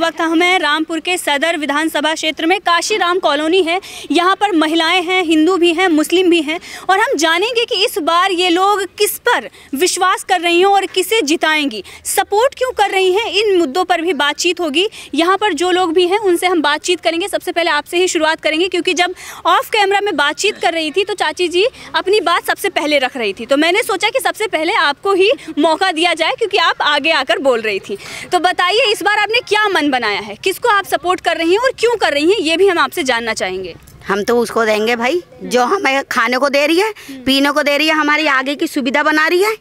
वक्त हमें रामपुर के सदर विधानसभा क्षेत्र में काशी राम कॉलोनी है। यहाँ पर महिलाएँ हैं, हिंदू भी हैं, मुस्लिम भी हैं और हम जानेंगे कि इस बार ये लोग किस पर विश्वास कर रही हैं और किसे जिताएँगी। सपोर्ट क्यों कर रही हैं? इन मुद्दों पर भी बातचीत होगी। यहाँ पर जो लोग भी हैं, उनसे हम बातचीत करेंगे। सबसे पहले आपसे ही शुरुआत करेंगे क्योंकि जब ऑफ़ कैमरा में बातचीत कर रही थी तो चाची जी अपनी बात सबसे पहले रख रही थी। तो मैंने सोचा कि सबसे पहले आपको ही मौका दिया जाए क्योंकि आप आगे आकर बोल रही थी। तो बताइए, इस बार आपने क्या मन बनाया है। किसको आप सपोर्ट कर रही हैं और क्यों कर रही हैं ये भी हम आपसे जानना चाहेंगे। हम तो उसको देंगे भाई जो हमें खाने को दे रही है पीने को दे रही है हमारी आगे की सुविधा बना रही है।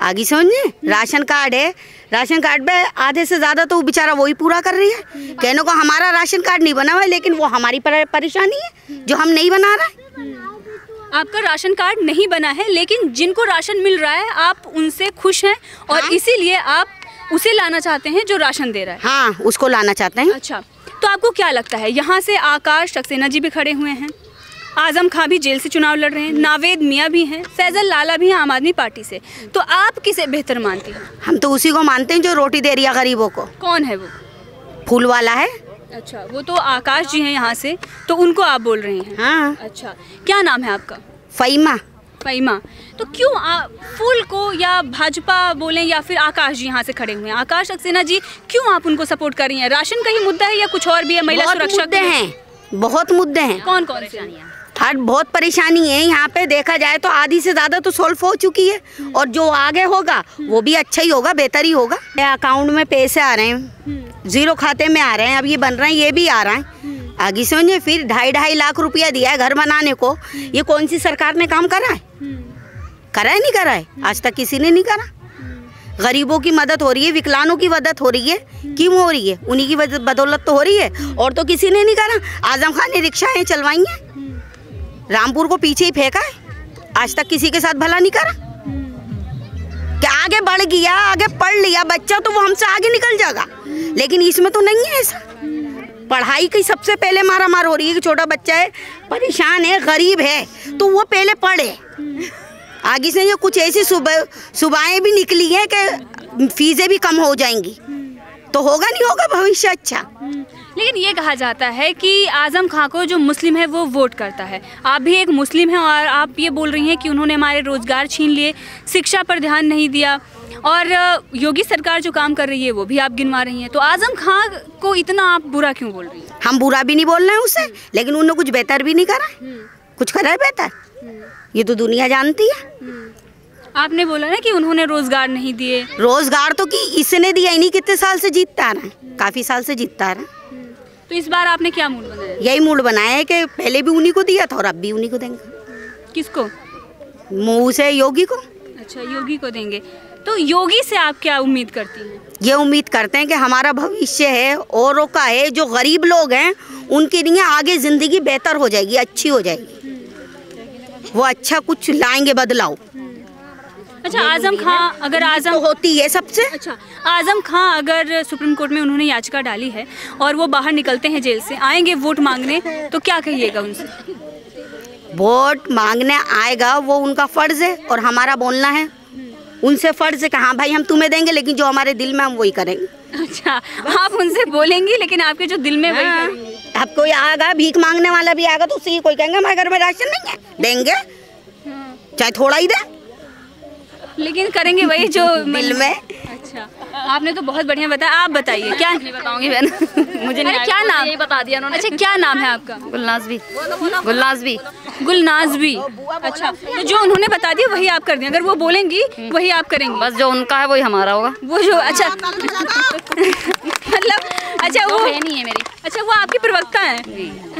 आगे समझे? राशन कार्ड है। राशन कार्ड पे आधे से ज़्यादा तो वो बेचारा वही पूरा कर रही है। कहने को हमारा राशन कार्ड नहीं बना हुआ है लेकिन वो हमारी परेशानी है जो हम नहीं बना रहे। आपका राशन कार्ड नहीं बना है लेकिन जिनको राशन मिल रहा है आप उनसे खुश हैं और हाँ। इसीलिए आप उसे लाना चाहते हैं जो राशन दे रहा है। हाँ उसको लाना चाहते हैं। अच्छा तो आपको क्या लगता है यहाँ से आकाश सक्सेना जी भी खड़े हुए हैं। आज़म खां भी जेल से चुनाव लड़ रहे हैं नावेद मियाँ भी हैं फैजल लाला भी हैं आम आदमी पार्टी से। तो आप किसे बेहतर मानती हैं? हम तो उसी को मानते हैं जो रोटी दे रही है गरीबों को। कौन है वो? फूल वाला है। अच्छा वो तो आकाश जी हैं यहाँ से तो उनको आप बोल रहे हैं। हाँ। अच्छा क्या नाम है आपका? फईमा फईमा तो क्यों आ, फूल को या भाजपा बोलें या फिर आकाश जी यहाँ से खड़े हुए हैं? आकाश सक्सेना जी क्यों आप उनको सपोर्ट कर रही हैं? राशन का ही मुद्दा है या कुछ और भी है? महिला बहुत सुरक्षा मुद्दे हैं बहुत मुद्दे हैं। कौन कौन से हर बहुत परेशानी है यहाँ पे देखा जाए तो आधी से ज़्यादा तो सोल्व हो चुकी है। और जो आगे होगा वो भी अच्छा ही होगा बेहतर ही होगा। अकाउंट में पैसे आ रहे हैं ज़ीरो खाते में आ रहे हैं अब ये बन रहे हैं ये भी आ रहा है। आगे समझे फिर ढाई ढाई लाख रुपया दिया है घर बनाने को। ये कौन सी सरकार ने काम करा है? करा है, नहीं करा है? आज तक किसी ने नहीं करा। गरीबों की मदद हो रही है, विकलांगों की मदद हो रही है। क्यों हो रही है? उन्हीं की बदौलत तो हो रही है। और तो किसी ने नहीं करा। आज़म खान ने रिक्शाएँ चलवाई हैं। रामपुर को पीछे ही फेंका है। आज तक किसी के साथ भला नहीं करा। क्या आगे बढ़ गया, आगे पढ़ लिया, बच्चा तो वो हमसे आगे निकल जाएगा। लेकिन इसमें तो नहीं है ऐसा। पढ़ाई की सबसे पहले मारा मार हो रही है कि छोटा बच्चा है, परेशान है, गरीब है तो वो पहले पढ़े। आगे से ये कुछ ऐसी सुबह, सुबहें भी निकली हैं कि फीसें भी कम हो जाएँगी। तो होगा नहीं होगा भविष्य अच्छा? लेकिन ये कहा जाता है कि आज़म खां को जो मुस्लिम है वो वोट करता है। आप भी एक मुस्लिम हैं और आप ये बोल रही हैं कि उन्होंने हमारे रोज़गार छीन लिए, शिक्षा पर ध्यान नहीं दिया और योगी सरकार जो काम कर रही है वो भी आप गिनवा रही हैं। तो आज़म खां को इतना आप बुरा क्यों बोल रही हैं? हम बुरा भी नहीं बोल रहे हैं उससे लेकिन उन्होंने कुछ बेहतर भी नहीं करा। कुछ करा है बेहतर? ये तो दुनिया जानती है। आपने बोला ना कि उन्होंने रोज़गार नहीं दिए। रोज़गार तो कि इसने दिया ही नहीं कितने साल से जीतता आ रहा है? काफ़ी साल से जीतता आ रहा है। तो इस बार आपने क्या मूड बनाया? यही मूड बनाया है कि पहले भी उन्हीं को दिया था और अब भी उन्हीं को देंगे। किसको? मुँह से योगी को। अच्छा योगी को देंगे। तो योगी से आप क्या उम्मीद करती हैं? ये उम्मीद करते हैं कि हमारा भविष्य है औरों का है जो गरीब लोग हैं उनके लिए आगे ज़िंदगी बेहतर हो जाएगी अच्छी हो जाएगी। वो अच्छा कुछ लाएँगे बदलाव। अच्छा आज़म खां अगर आज़म तो होती है सबसे। अच्छा आज़म खां अगर सुप्रीम कोर्ट में उन्होंने याचिका डाली है और वो बाहर निकलते हैं जेल से आएँगे वोट मांगने तो क्या कहिएगा उनसे? वोट मांगने आएगा वो उनका फ़र्ज़ है और हमारा बोलना है। उनसे फ़र्ज़ है कि हाँ भाई हम तुम्हें देंगे लेकिन जो हमारे दिल में हम वही करेंगे। अच्छा आप उनसे बोलेंगे लेकिन आपके जो दिल में वही हाँ। आप कोई आएगा भीख मांगने वाला भी आएगा तो उससे ही कोई कहेंगे हमारे घर में राशन नहीं है। देंगे। चाहे थोड़ा ही दे। लेकिन करेंगे वही जो दिल में। अच्छा। आपने तो बहुत बढ़िया बताया। आप बताइए क्या नहीं बताऊँगी बहन मुझे नहीं क्या नाम? यही बता दिया उन्होंने। अच्छा क्या नाम है आपका? गुलनाज भी गुलनाज भी गुलनाज भी अच्छा तो जो उन्होंने बता दिया वही आप कर दें अगर वो बोलेंगी वही आप करेंगे। बस जो उनका है वही हमारा होगा। वो जो अच्छा। मतलब अच्छा वो है नहीं है मेरी। अच्छा वो आपकी प्रवक्ता है?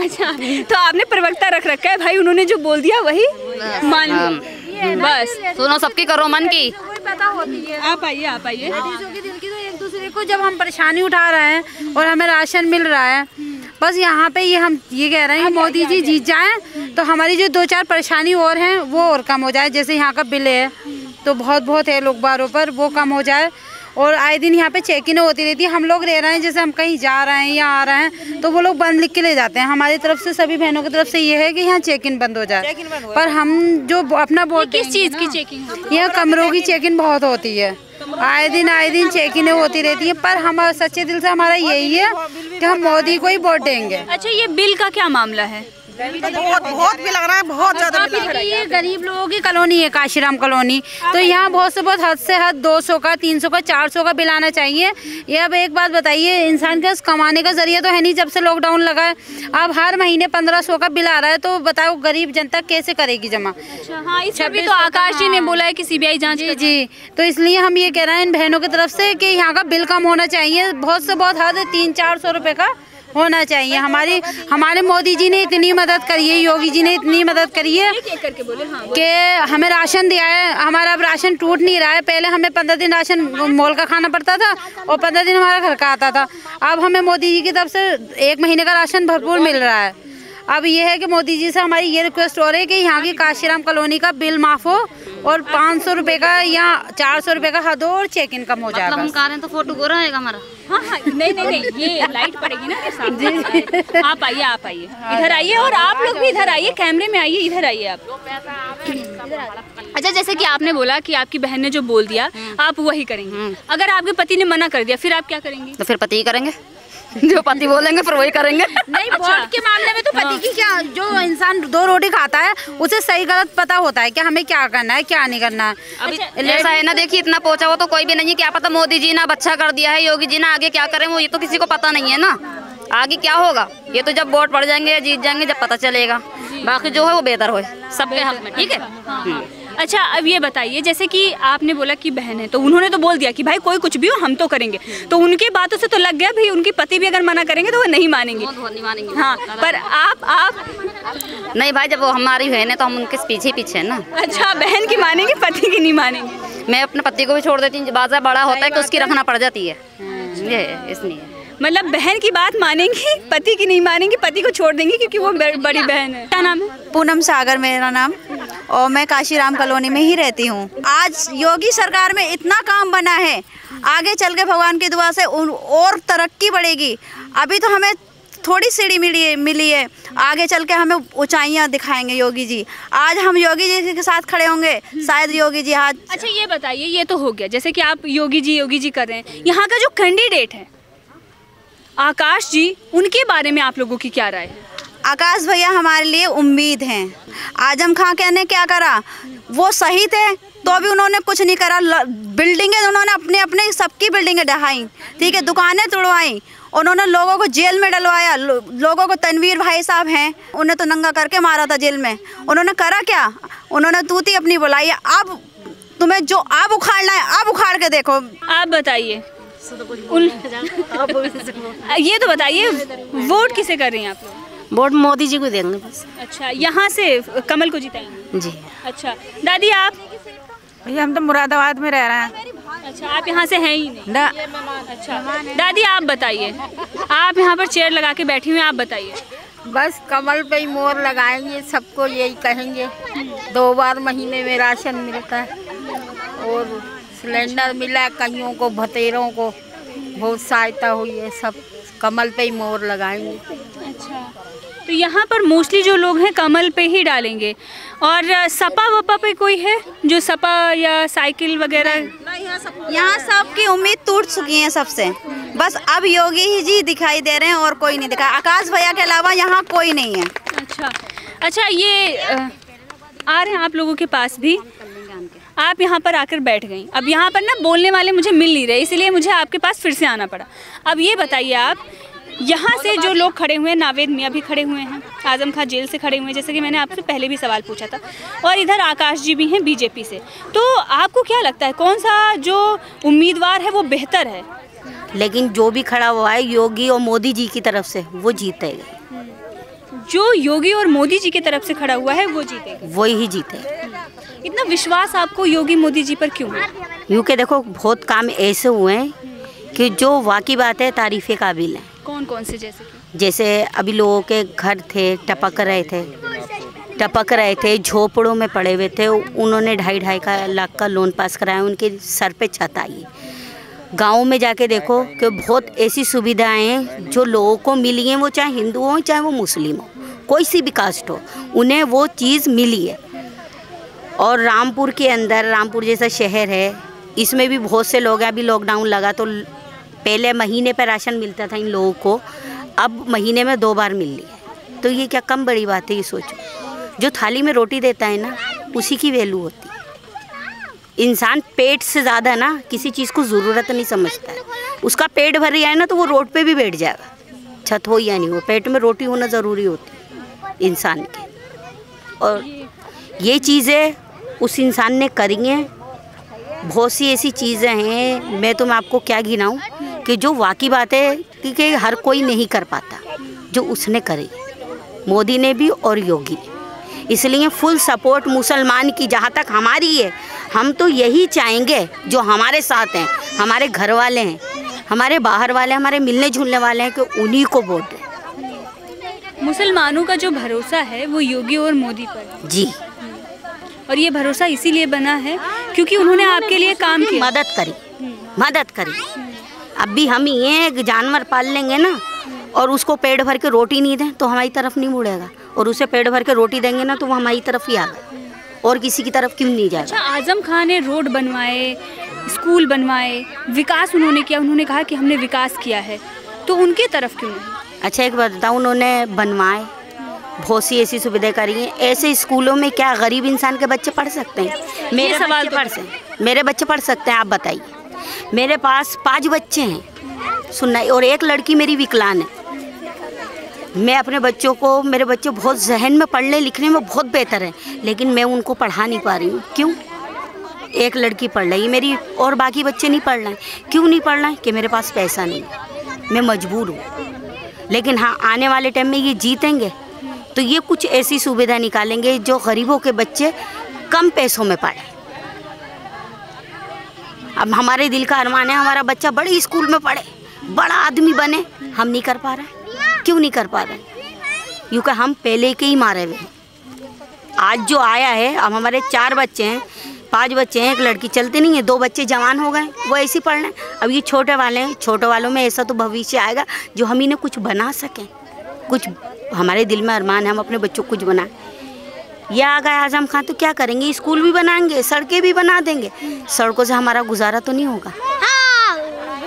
अच्छा तो आपने प्रवक्ता रख रखा है। भाई उन्होंने जो बोल दिया वही मान लो बस सुनो सबकी करो मन की। पता होती है। आप आइए आप आइए। लेडीजों की दिल की तो एक दूसरे को जब हम परेशानी उठा रहे हैं और हमें राशन मिल रहा है बस यहाँ पे ये हम ये कह रहे हैं मोदी जी जीत जाए तो हमारी जो दो चार परेशानी और हैं वो और कम हो जाए जैसे यहाँ का बिल है तो बहुत बहुत है लोग बारों पर वो कम हो जाए। और आए दिन यहाँ पे चेक इन होती रहती है। हम लोग रह रहे हैं जैसे हम कहीं जा रहे हैं या आ रहे हैं तो वो लोग बंद लिख के ले जाते हैं। हमारी तरफ़ से सभी बहनों की तरफ़ से ये है कि यहाँ चेक इन बंद हो जाए। पर हम जो अपना वोट किस चीज़ की चेकिंग यहाँ कमरों की चेक इन बहुत होती है। आए दिन आए दिन चेकिंग होती रहती है पर हम सच्चे दिल से हमारा यही है कि हम मोदी को ही वोट देंगे। अच्छा ये बिल का क्या मामला है? बहुत बहुत भी लग रहा है बहुत ज़्यादा भी लग रहा है। ये गरीब लोगों की कॉलोनी है काशीराम कॉलोनी। तो यहाँ बहुत से बहुत हद से हद 200 का 300 का 400 का बिल आना चाहिए। ये अब एक बात बताइए इंसान के कमाने का ज़रिया तो है नहीं जब से लॉकडाउन लगा है। अब हर महीने 1500 का बिल आ रहा है तो बताओ गरीब जनता कैसे करेगी जमा? अच्छा हाँ भी तो आकाश जी ने बोला है कि सीबीआई जाँच जी जी। तो इसलिए हम ये कह रहे हैं इन बहनों की तरफ़ से कि यहाँ का बिल कम होना चाहिए बहुत से बहुत हद तीन चार सौ रुपये का होना चाहिए। हमारी हमारे मोदी जी ने इतनी मदद करी है योगी जी ने इतनी मदद करी है हाँ कि हमें राशन दिया है। हमारा अब राशन टूट नहीं रहा है। पहले हमें पंद्रह दिन राशन मॉल का खाना पड़ता था और पंद्रह दिन हमारा घर का आता था। अब हमें मोदी जी की तरफ़ से एक महीने का राशन भरपूर मिल रहा है। अब ये है कि मोदी जी से हमारी ये रिक्वेस्ट हो रही है कि यहाँ की काशीराम कॉलोनी का बिल माफ़ हो। और पाँच सौ रुपये का या चार सौ रुपये का हद और चेक इन कम हो जाए मतलब हम। कह रहे हैं तो फ़ोटो गोरा आएगा हमारा। हाँ हाँ नहीं नहीं नहीं ये लाइट पड़ेगी ना के सामने। आप आइए आप आइए। इधर आइए और आप लोग भी इधर आइए कैमरे में आइए इधर आइए आप। अच्छा जैसे कि आपने बोला कि आपकी बहन ने जो बोल दिया आप वही करेंगे। अगर आपके पति ने मना कर दिया फिर आप क्या करेंगे? तो फिर पति ही करेंगे। जो पति बोलेंगे फिर वही करेंगे। नहीं वोट के मामले में तो पति की क्या जो इंसान दो रोटी खाता है उसे सही गलत पता होता है कि हमें क्या करना है क्या नहीं करना। है अभी ऐसा है ना देखिए इतना पहुँचा हुआ तो कोई भी नहीं है क्या पता मोदी जी ने अब अच्छा कर दिया है योगी जी ने आगे क्या करें वो ये तो किसी को पता नहीं है ना। आगे क्या होगा? ये तो जब वोट पड़ जाएँगे या जीत जाएँगे जब पता चलेगा। बाकी जो है वो बेहतर हो सबके हक में ठीक है? हम्म। अच्छा अब ये बताइए जैसे कि आपने बोला कि बहन है तो उन्होंने तो बोल दिया कि भाई कोई कुछ भी हो हम तो करेंगे। तो उनकी बातों से तो लग गया भाई उनके पति भी अगर मना करेंगे तो वो नहीं मानेंगे। तो हाँ पर आप आप नहीं भाई जब वो हमारी बहन है तो हम उनके पीछे पीछे है ना। अच्छा बहन की मानेंगे पति की नहीं मानेंगे? मैं अपने पति को भी छोड़ देती हूँ बाजा बड़ा होता है कि उसकी रखना पड़ जाती है। ये है, इसलिए। मतलब बहन की बात मानेंगी पति की नहीं मानेंगी पति को छोड़ देंगी क्योंकि वो बड़ी बहन है। क्या नाम है? पूनम सागर मेरा नाम। और मैं काशीराम कॉलोनी में ही रहती हूँ। आज योगी सरकार में इतना काम बना है। आगे चल के भगवान की दुआ से और तरक्की बढ़ेगी। अभी तो हमें थोड़ी सीढ़ी मिली है मिली है। आगे चल के हमें ऊंचाइयाँ दिखाएँगे योगी जी। आज हम योगी जी के साथ खड़े होंगे। शायद योगी जी आज अच्छा ये बताइए, ये तो हो गया। जैसे कि आप योगी जी योगी जी कर रहे हैं। यहाँ का जो कैंडिडेट है, आकाश जी, उनके बारे में आप लोगों की क्या राय है? आकाश भैया हमारे लिए उम्मीद हैं। आज़म खां क्या ने क्या करा? वो सही थे तो भी उन्होंने कुछ नहीं करा। बिल्डिंगें उन्होंने अपने अपने सबकी बिल्डिंगें ढहाई ठीक है दुकानें तोड़वाई। उन्होंने लोगों को जेल में डलवाया। लो, लोगों को तनवीर भाई साहब हैं। उन्हें तो नंगा करके मारा था जेल में। उन्होंने करा क्या? उन्होंने तूती अपनी बुलाई। अब तुम्हें जो अब उखाड़ना है अब उखाड़ के देखो। आप बताइए। उन... ये तो बताइए वोट किसे कर रही हैं आप लोग? वोट मोदी जी को देंगे बस। अच्छा यहाँ से कमल को जिताएँगे जी। अच्छा दादी आप? भैया हम तो मुरादाबाद में रह रहे हैं। अच्छा आप यहाँ से हैं ही नहीं। ना। अच्छा दादी आप बताइए। आप यहाँ पर चेयर लगा के बैठी हुई आप बताइए। बस कमल पे ही मोर लगाएँगे सबको यही कहेंगे। दो बार महीने में राशन मिलता है और सिलेंडर मिला है कईयों को भतेरों को। बहुत सहायता हुई है सब कमल पे ही मोर लगाएँगे। अच्छा। तो यहाँ पर मोस्टली जो लोग हैं कमल पे ही डालेंगे। और सपा वपा पे कोई है जो सपा या साइकिल वगैरह? यहाँ सबकी उम्मीद टूट चुकी है सबसे। बस अब योगी ही जी दिखाई दे रहे हैं और कोई नहीं दिखा। आकाश भैया के अलावा यहाँ कोई नहीं है। अच्छा। अच्छा ये आ रहे हैं आप लोगों के पास भी। आप यहाँ पर आकर बैठ गई। अब यहाँ पर ना बोलने वाले मुझे मिल नहीं रहे इसलिए मुझे आपके पास फिर से आना पड़ा। अब ये बताइए आप यहाँ से जो लोग खड़े हुए हैं नावेद मियाँ भी खड़े हुए हैं आज़म खां जेल से खड़े हुए हैं जैसे कि मैंने आपसे पहले भी सवाल पूछा था। और इधर आकाश जी भी हैं बीजेपी से। तो आपको क्या लगता है कौन सा जो उम्मीदवार है वो बेहतर है? लेकिन जो भी खड़ा हुआ है योगी और मोदी जी की तरफ़ से वो जीतेगा। जो योगी और मोदी जी की तरफ़ से खड़ा हुआ है वो जीतेगा। वही ही जीतेगा इतना विश्वास आपको योगी मोदी जी पर क्यों है? यूँ के देखो बहुत काम ऐसे हुए हैं कि जो वाकई बात है तारीफ़े काबिल है। कौन कौन से जैसे कि? जैसे अभी लोगों के घर थे, टपक रहे थे। टपक रहे थे, झोपड़ों में पड़े हुए थे। उन्होंने ढाई ढाई का लाख का लोन पास कराया, उनके सर पे छत आई। गाँव में जाके देखो कि बहुत ऐसी सुविधाएँ हैं जो लोगों को मिली हैं, वो चाहे हिंदू हो, चाहे वो मुस्लिम हो, कोई सी भी कास्ट हो, उन्हें वो चीज़ मिली है। और रामपुर के अंदर, रामपुर जैसा शहर है, इसमें भी बहुत से लोग हैं। अभी लॉकडाउन लगा तो पहले महीने पर राशन मिलता था इन लोगों को, अब महीने में दो बार मिल है। तो ये क्या कम बड़ी बात है, ये सोचो। जो थाली में रोटी देता है ना, उसी की वैल्यू होती है। इंसान पेट से ज़्यादा ना किसी चीज़ को ज़रूरत नहीं समझता है। उसका पेट भर गया है ना तो वो रोड पे भी बैठ जाएगा। छत हो या नहीं हो, पेट में रोटी होना ज़रूरी होती है इंसान के। और ये चीज़ें उस इंसान ने करी हैं। बहुत सी ऐसी चीज़ें हैं, मैं तो मैं आपको क्या गिनाऊँ कि जो वाकई बात है कि, कि हर कोई नहीं कर पाता जो उसने करी। मोदी ने भी और योगी। ने इसलिए फुल सपोर्ट मुसलमान की जहाँ तक हमारी है हम तो यही चाहेंगे जो हमारे साथ हैं हमारे घर वाले हैं हमारे बाहर वाले हमारे मिलने जुलने वाले हैं कि उन्हीं को वोट दें। मुसलमानों का जो भरोसा है वो योगी और मोदी पर जी। और ये भरोसा इसीलिए बना है क्योंकि उन्होंने आपके लिए काम की मदद करी। मदद करी। अब भी हम ये एक जानवर पाल लेंगे ना और उसको पेट भर के रोटी नहीं दें तो हमारी तरफ़ नहीं मुड़ेगा। और उसे पेट भर के रोटी देंगे ना तो वो हमारी तरफ़ ही आएगा और किसी की तरफ़ क्यों नहीं जाएगा? अच्छा आज़म खान ने रोड बनवाए स्कूल बनवाए विकास उन्होंने किया उन्होंने कहा कि हमने विकास किया है तो उनके तरफ़ क्यों नहीं? अच्छा एक बात बताऊँ उन्होंने बनवाए बहुत सी ऐसी सुविधाएँ करी हैं। ऐसे स्कूलों में क्या गरीब इंसान के बच्चे पढ़ सकते हैं? मेरे सवाल तो पढ़ सकते मेरे बच्चे पढ़ सकते हैं आप बताइए। मेरे पास पाँच बच्चे हैं। सुनना, और एक लड़की मेरी विकलांग है। मैं अपने बच्चों को, मेरे बच्चे बहुत जहन में पढ़ने लिखने में बहुत बेहतर हैं, लेकिन मैं उनको पढ़ा नहीं पा रही हूँ। क्यों? एक लड़की पढ़ रही मेरी, और बाकी बच्चे नहीं पढ़ रहे हैं। क्यों नहीं पढ़ रहे कि मेरे पास पैसा नहीं मैं मजबूर हूँ। लेकिन हाँ आने वाले टाइम में ये जीतेंगे। तो ये कुछ ऐसी सुविधा निकालेंगे जो गरीबों के बच्चे कम पैसों में पढ़े। अब हमारे दिल का अरमान है, हमारा बच्चा बड़े स्कूल में पढ़े, बड़ा आदमी बने। हम नहीं कर पा रहे क्यों नहीं कर पा रहे क्योंकि हम पहले के ही मारे हुए आज जो आया है, अब हमारे चार बच्चे हैं, पाँच बच्चे हैं, एक लड़की चलते नहीं है, दो बच्चे जवान हो गए, वो ऐसे ही पढ़ रहे अब ये छोटे वाले हैं, छोटे वालों में ऐसा तो भविष्य आएगा जो हम इन्हें कुछ बना सकें। कुछ हमारे दिल में अरमान है, हम अपने बच्चों को कुछ बनाएँ ये आ गए आज़म खान तो क्या करेंगे? स्कूल भी बनाएँगे सड़कें भी बना देंगे। सड़कों से हमारा गुजारा तो नहीं होगा।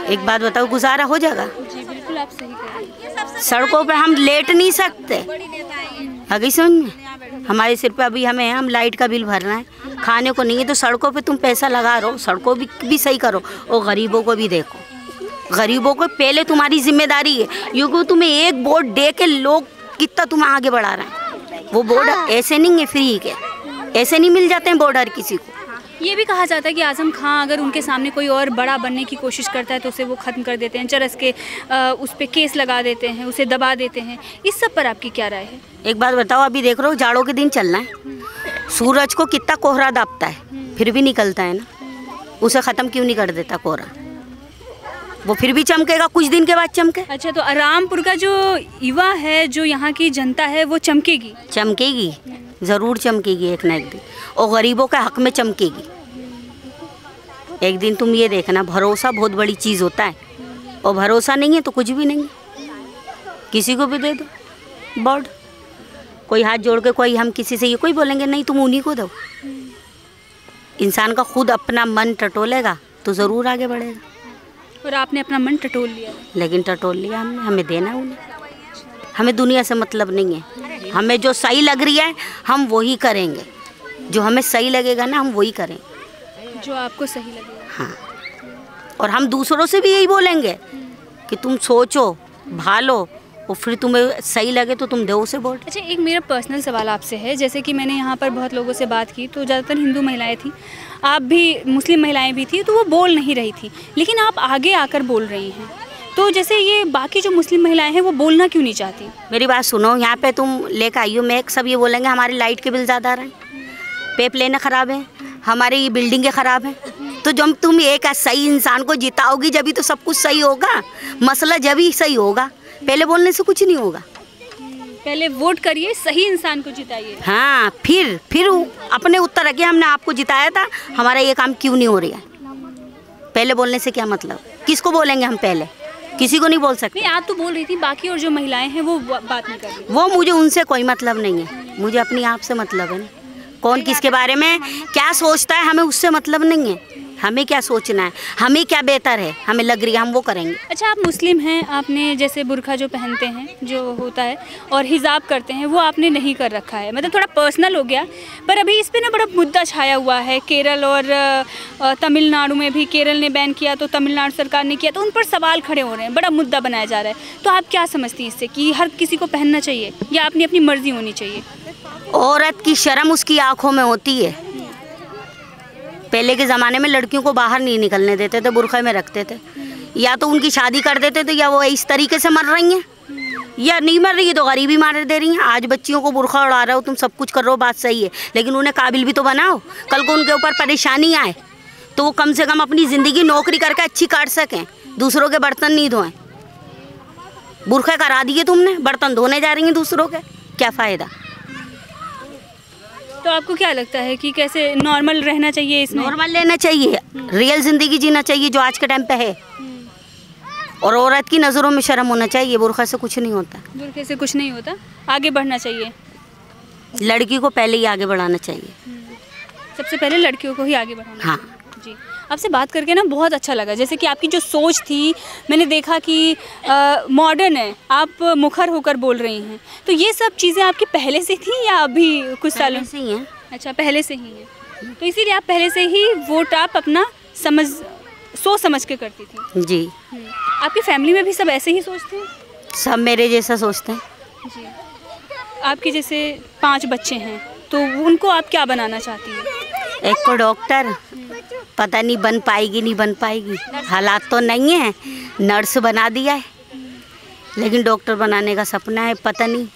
एक बात बताओ गुजारा हो जाएगा? जी बिल्कुल आप सही कह रहे हैं सड़कों पे हम लेट नहीं सकते। समझ में हमारे सिर पे अभी हमें हम लाइट का बिल भरना है। खाने को नहीं है तो सड़कों पे तुम पैसा लगा रहो। सड़कों भी, भी सही करो। और गरीबों को भी देखो। गरीबों को पहले तुम्हारी ज़िम्मेदारी है। क्योंकि तुम्हें एक बोर्ड दे के लोग कितना तुम्हें आगे बढ़ा रहे हैं। वो बोर्ड ऐसे नहीं है फ्री के। ऐसे नहीं मिल जाते हैं बॉर्डर किसी को। ये भी कहा जाता है कि आज़म खां अगर उनके सामने कोई और बड़ा बनने की कोशिश करता है तो उसे वो ख़त्म कर देते हैं चरस के अ, उस पर केस लगा देते हैं उसे दबा देते हैं। इस सब पर आपकी क्या राय है? एक बात बताओ अभी देख रहे हो जाड़ों के दिन चलना है। सूरज को कितना कोहरा दापता है फिर भी निकलता है ना। उसे ख़त्म क्यों नहीं कर देता कोहरा? वो फिर भी चमकेगा कुछ दिन के बाद चमके। अच्छा तो रामपुर का जो युवा है जो यहाँ की जनता है वो चमकेगी? चमकेगी ज़रूर चमकेगी एक ना एक दिन। और गरीबों के हक में चमकेगी। एक दिन तुम ये देखना भरोसा बहुत बड़ी चीज़ होता है। और भरोसा नहीं है तो कुछ भी नहीं किसी को भी दे दो बॉड। कोई हाथ जोड़ के कोई हम किसी से ये कोई बोलेंगे नहीं तुम उन्हीं को दो। इंसान का खुद अपना मन टटोलेगा तो ज़रूर आगे बढ़ेगा। और आपने अपना मन टटोल लिया? लेकिन टटोल लिया हमने हमें देना उन्हें। हमें दुनिया से मतलब नहीं है। हमें जो सही लग रही है हम वही करेंगे। जो हमें सही लगेगा ना हम वही करेंगे। जो आपको सही लगेगा। हाँ। और हम दूसरों से भी यही बोलेंगे कि तुम सोचो भालो और फिर तुम्हें सही लगे तो तुम दो उसे वोट अच्छा एक मेरा पर्सनल सवाल आपसे है। जैसे कि मैंने यहाँ पर बहुत लोगों से बात की तो ज़्यादातर हिंदू महिलाएँ थी। आप भी मुस्लिम महिलाएँ भी थी तो वो बोल नहीं रही थी। लेकिन आप आगे आकर बोल रही हैं। तो जैसे ये बाकी जो मुस्लिम महिलाएँ हैं वो बोलना क्यों नहीं चाहती? मेरी बात सुनो यहाँ पे तुम लेकर आई हो मैं सब ये बोलेंगे हमारे लाइट के बिल ज़्यादा आ रहे। हैं पेप लेना ख़राब है हमारी ये बिल्डिंगें ख़राब हैं। तो जब तुम एक सही इंसान को जिताओगी जभी तो सब कुछ सही होगा। मसला जब ही सही होगा। पहले बोलने से कुछ नहीं होगा। पहले वोट करिए सही इंसान को जिताइए। हाँ फिर फिर अपने उत्तर रखे हमने आपको जिताया था हमारा ये काम क्यों नहीं हो रहा है? पहले बोलने से क्या मतलब? किसको बोलेंगे हम पहले? किसी को नहीं बोल सकते। नहीं आप तो बोल रही थी बाकी और जो महिलाएँ हैं वो बात नहीं कर रही। वो मुझे उनसे कोई मतलब नहीं है। मुझे अपनी आप से मतलब है ना। कौन किसके बारे में क्या सोचता है हमें उससे मतलब नहीं है। हमें क्या सोचना है? हमें क्या बेहतर है? हमें लग रही है हम वो करेंगे। अच्छा आप मुस्लिम हैं आपने जैसे बुरखा जो पहनते हैं जो होता है और हिजाब करते हैं वो आपने नहीं कर रखा है। मतलब थोड़ा पर्सनल हो गया पर अभी इस पर ना बड़ा मुद्दा छाया हुआ है। केरल और तमिलनाडु में भी केरल ने बैन किया तो तमिलनाडु सरकार ने किया तो उन पर सवाल खड़े हो रहे हैं बड़ा मुद्दा बनाया जा रहा है। तो आप क्या समझती हैं इससे कि हर किसी को पहनना चाहिए या अपनी अपनी मर्ज़ी होनी चाहिए? औरत की शर्म उसकी आँखों में होती है। पहले के ज़माने में लड़कियों को बाहर नहीं निकलने देते थे, बुरखे में रखते थे। या तो उनकी शादी कर देते थे, या वो इस तरीके से मर रही हैं। या नहीं मर रही है तो गरीबी मार दे रही हैं। आज बच्चियों को बुरखा उड़ा रहे हो, तुम सब कुछ कर रहे हो, बात सही है। लेकिन उन्हें काबिल भी तो बनाओ। कल को उनके ऊपर परेशानी आए तो वो कम से कम अपनी ज़िंदगी नौकरी करके अच्छी काट सकें। दूसरों के बर्तन नहीं धोएँ। बुरखे करा दिए तुमने, बर्तन धोने जा रही हैं दूसरों के। क्या फ़ायदा? तो आपको क्या लगता है कि कैसे नॉर्मल रहना चाहिए इसमें? नॉर्मल रहना चाहिए। रियल ज़िंदगी जीना चाहिए जो आज के टाइम पे है। और औरत की नज़रों में शर्म होना चाहिए बुरखा से कुछ नहीं होता। बुरखे से कुछ नहीं होता आगे बढ़ना चाहिए। लड़की को पहले ही आगे बढ़ाना चाहिए। सबसे पहले लड़कियों को ही आगे बढ़ाना हाँ। आपसे बात करके ना बहुत अच्छा लगा। जैसे कि आपकी जो सोच थी मैंने देखा कि मॉडर्न है आप मुखर होकर बोल रही हैं। तो ये सब चीज़ें आपकी पहले से थी या अभी कुछ सालों? से ही हैं। अच्छा पहले से ही है। तो इसीलिए आप पहले से ही वोट आप अपना समझ सोच समझ के करती थी। जी। हम्म। आपकी फैमिली में भी सब ऐसे ही सोचते हैं? सब मेरे जैसा सोचते हैं। जी। आपके जैसे पाँच बच्चे हैं तो उनको आप क्या बनाना चाहती हैं? एक को डॉक्टर पता नहीं बन पाएगी नहीं बन पाएगी। हालात तो नहीं है नर्स बना दिया है लेकिन डॉक्टर बनाने का सपना है पता नहीं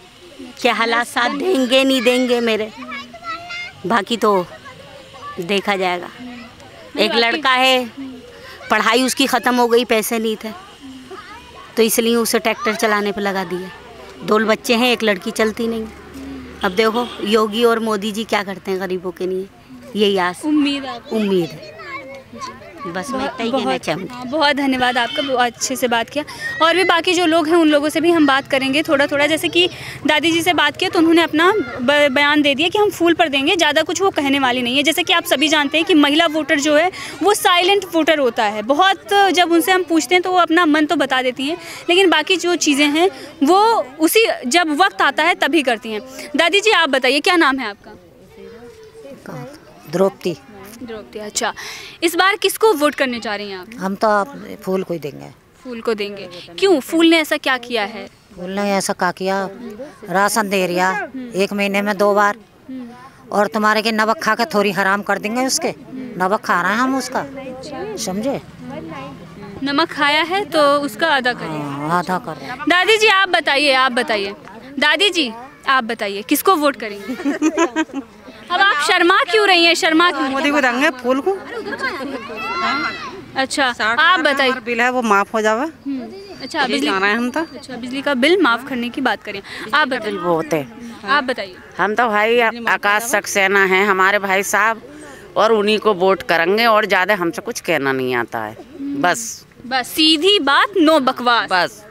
क्या हालात साथ देंगे नहीं देंगे मेरे। बाकी तो देखा जाएगा। एक लड़का है पढ़ाई उसकी ख़त्म हो गई पैसे नहीं थे। तो इसलिए उसे ट्रैक्टर चलाने पर लगा दिया। दो बच्चे हैं एक लड़की चलती नहीं। अब देखो योगी और मोदी जी क्या करते हैं गरीबों के लिए। यही आस उम्मीद उम्मीद। है बस मैं इतना ही कहना बहुत चाहूँगी। हाँ, बहुत धन्यवाद आपका बहुत अच्छे से बात किया। और भी बाकी जो लोग हैं उन लोगों से भी हम बात करेंगे थोड़ा थोड़ा जैसे कि दादी जी से बात किया तो उन्होंने अपना बयान दे दिया कि हम फूल पर देंगे ज़्यादा कुछ वो कहने वाली नहीं है। जैसे कि आप सभी जानते हैं कि महिला वोटर जो है वो साइलेंट वोटर होता है। बहुत जब उनसे हम पूछते हैं तो वो अपना मन तो बता देती हैं लेकिन बाकी जो चीज़ें हैं वो उसी जब वक्त आता है तभी करती हैं। दादी जी आप बताइए क्या नाम है आपका? द्रौपदी। द्रौपदी अच्छा। इस बार किसको वोट करने जा रही हैं आप? हम तो आप फूल को ही देंगे। फूल को देंगे। क्यों? फूल ने ऐसा क्या किया है? फूल ने ऐसा का किया? राशन दे रिया एक महीने में दो बार। और तुम्हारे के नमक खा के थोड़ी हराम कर देंगे उसके। नमक खा रहे हैं हम उसका। समझे? नमक खाया है तो उसका आधा हाँ, आधा कर दादी जी आप बताइए आप बताइए। दादी जी आप बताइए किसको वोट करेंगे? अब आप शर्मा क्यों रही हैं? शर्मा क्यों? मोदी को देंगे फूल को। अच्छा आप बताइए। बिल है वो माफ़ हो जावे। हम्म, अच्छा बिजली जाना है हम तो। अच्छा बिजली का बिल माफ़ करने की बात करें। आप बताइए। बहुत है। आप बताइए। हम तो भाई आकाश सक्सेना है हमारे भाई साहब और उन्हीं को वोट करेंगे और ज़्यादा हमसे कुछ कहना नहीं आता है। बस। बस सीधी बात नो बकवास। बस।